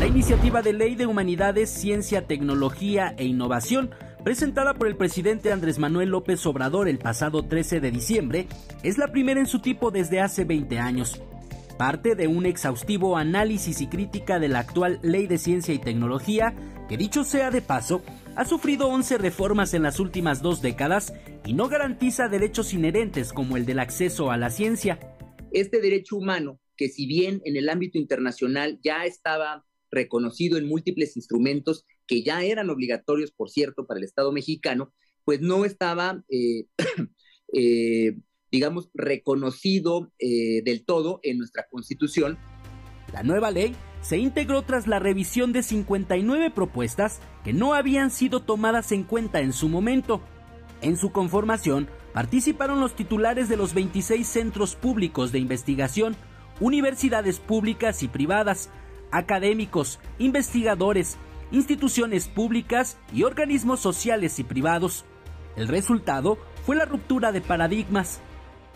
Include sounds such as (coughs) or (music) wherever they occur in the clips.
La iniciativa de ley de humanidades, ciencia, tecnología e innovación presentada por el presidente Andrés Manuel López Obrador el pasado 13 de diciembre, es la primera en su tipo desde hace 20 años. Parte de un exhaustivo análisis y crítica de la actual Ley de Ciencia y Tecnología, que dicho sea de paso, ha sufrido 11 reformas en las últimas dos décadas y no garantiza derechos inherentes como el del acceso a la ciencia. Este derecho humano, que si bien en el ámbito internacional ya estaba reconocido en múltiples instrumentos que ya eran obligatorios, por cierto, para el Estado mexicano, pues no estaba, eh, (coughs) eh, digamos, reconocido eh, del todo en nuestra Constitución. La nueva ley se integró tras la revisión de 59 propuestas que no habían sido tomadas en cuenta en su momento. En su conformación participaron los titulares de los 26 centros públicos de investigación, universidades públicas y privadas, académicos, investigadores, instituciones públicas y organismos sociales y privados. El resultado fue la ruptura de paradigmas.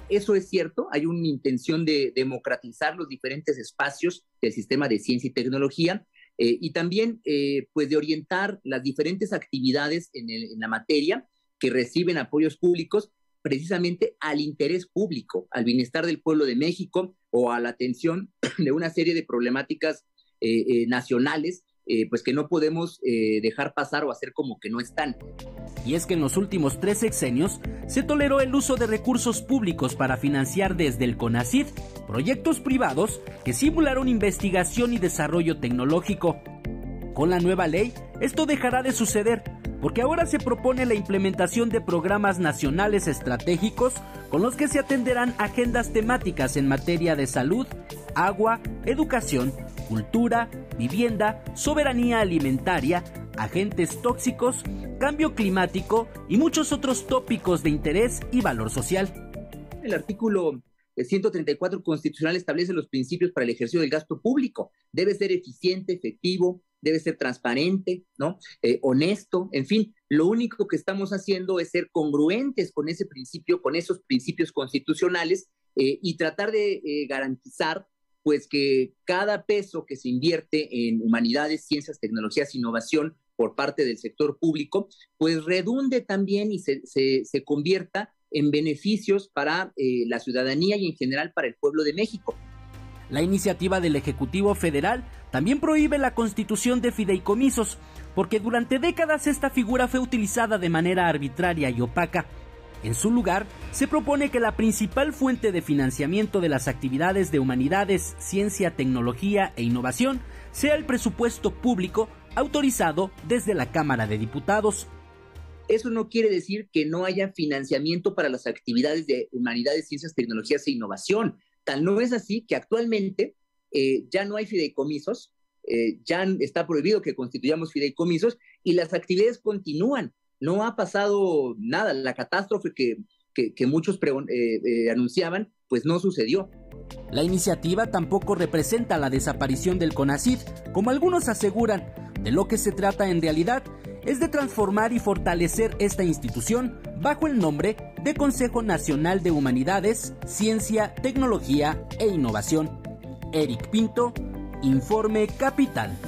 Eso es cierto, hay una intención de democratizar los diferentes espacios del sistema de ciencia y tecnología eh, y también eh, pues de orientar las diferentes actividades en, en la materia que reciben apoyos públicos precisamente al interés público, al bienestar del pueblo de México o a la atención (clears throat) de una serie de problemáticas eh, eh, nacionales, eh, pues que no podemos dejar pasar o hacer como que no están. Y es que en los últimos tres sexenios se toleró el uso de recursos públicos para financiar desde el CONACID proyectos privados que simularon investigación y desarrollo tecnológico. Con la nueva ley, esto dejará de suceder, porque ahora se propone la implementación de programas nacionales estratégicos con los que se atenderán agendas temáticas en materia de salud, agua, educación, cultura, vivienda, soberanía alimentaria, agentes tóxicos, cambio climático y muchos otros tópicos de interés y valor social. El artículo 134 constitucional establece los principios para el ejercicio del gasto público. Debe ser eficiente, efectivo, debe ser transparente, ¿no? Eh, honesto, en fin, lo único que estamos haciendo es ser congruentes con ese principio, con esos principios constitucionales eh, y tratar de eh, garantizar pues que cada peso que se invierte en humanidades, ciencias, tecnologías, innovación por parte del sector público, pues redunde también y se, se, convierta en beneficios para eh, la ciudadanía y en general para el pueblo de México. La iniciativa del Ejecutivo Federal también prohíbe la constitución de fideicomisos, porque durante décadas esta figura fue utilizada de manera arbitraria y opaca en su lugar, se propone que la principal fuente de financiamiento de las actividades de humanidades, ciencia, tecnología e innovación sea el presupuesto público autorizado desde la Cámara de Diputados. Eso no quiere decir que no haya financiamiento para las actividades de humanidades, ciencias, tecnologías e innovación. Tal no es así que actualmente eh, ya no hay fideicomisos, eh, ya está prohibido que constituyamos fideicomisos y las actividades continúan no ha pasado nada. La catástrofe que, que, muchos eh, eh, anunciaban, pues no sucedió. La iniciativa tampoco representa la desaparición del CONACID, como algunos aseguran. De lo que se trata en realidad es de transformar y fortalecer esta institución bajo el nombre de Consejo Nacional de Humanidades, Ciencia, Tecnología e Innovación. Eric Pinto, Informe Capital.